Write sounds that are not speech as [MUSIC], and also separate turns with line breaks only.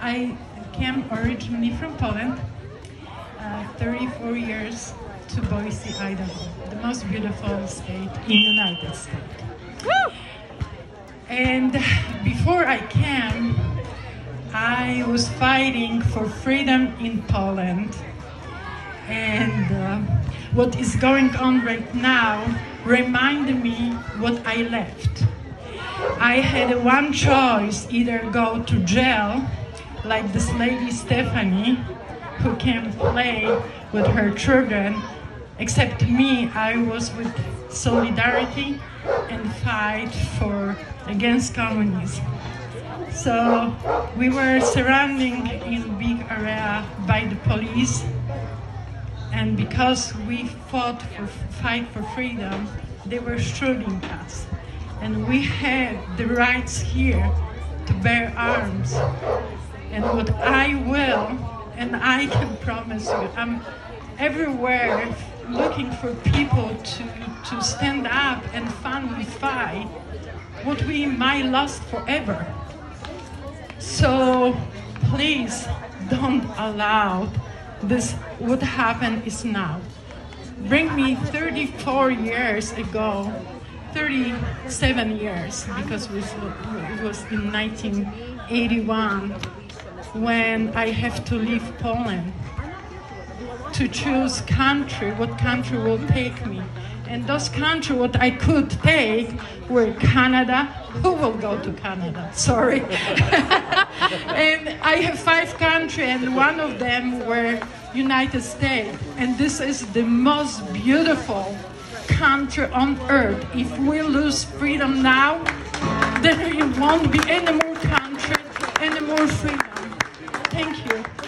I came originally from Poland, uh, 34 years to Boise, Idaho, the most beautiful state in the United States. And before I came, I was fighting for freedom in Poland. And uh, what is going on right now reminded me what I left. I had one choice, either go to jail, like this lady Stephanie, who can play with her children, except me, I was with solidarity and fight for against communism. So we were surrounding in big area by the police, and because we fought for fight for freedom, they were shooting us, and we had the rights here to bear arms. And what I will, and I can promise you, I'm everywhere looking for people to, to stand up and finally fight what we might last forever. So please don't allow this, what happened is now. Bring me 34 years ago, 37 years, because it was, in 1981 when I have to leave Poland to choose country, what country will take me. And those countries, what I could take were Canada. Who will go to Canada? Sorry. [LAUGHS] and I have five countries, and one of them were United States. And this is the most beautiful country on earth. If we lose freedom now, then there won't be any more country, any more freedom. Thank you.